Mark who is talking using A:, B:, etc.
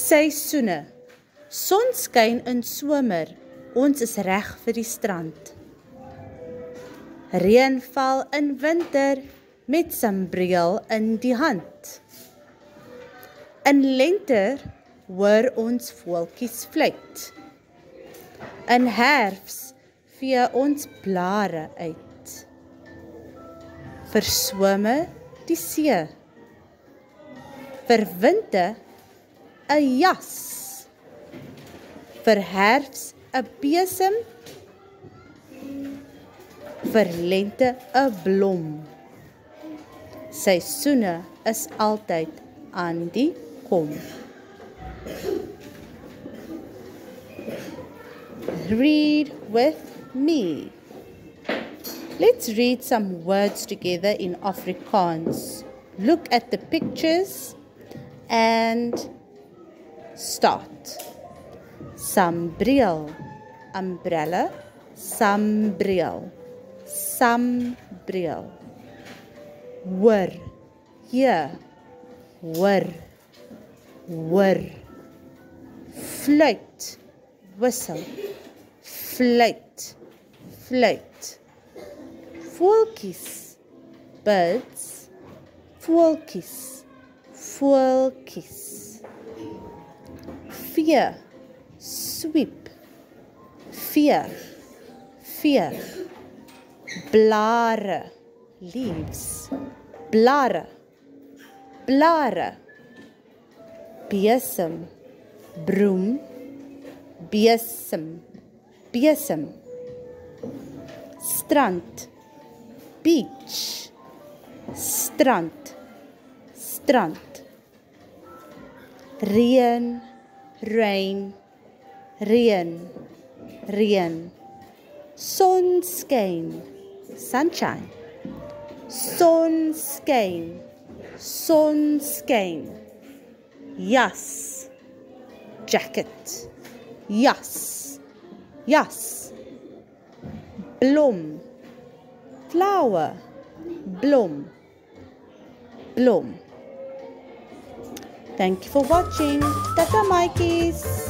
A: Seisoene. Son skyn in somer. Ons is reg vir die strand. Reën val in winter met sambreel in die hand. In lente hoor ons voeltjies fluit. In herfs vee ons blare uit. Vir swemme die see. Vir winter 'n jas. Vir herfs 'n besem. Vir lente 'n blom. Seisoene is altyd aan die kom. Read with me. Let's read some words together in Afrikaans. Look at the pictures and start. Sambreel, umbrella, sambreel, sambreel. Hoor, hier, hoor, hoor. Fluit, whistle, fluit, fluit. Voeltjies, birds, voeltjies, voeltjies. Vee, sweep, vee, vee. Blare, leaves, blare, blare. Besem, broom, besem, besem. Strand, beach, strand, strand. Reën, rain. Son skyn, sunshine. Skyn, son skyn. Jas, jacket. Yes, yes. Bloom, flower, bloom, blom. Thank you for watching. Tata Mikeys.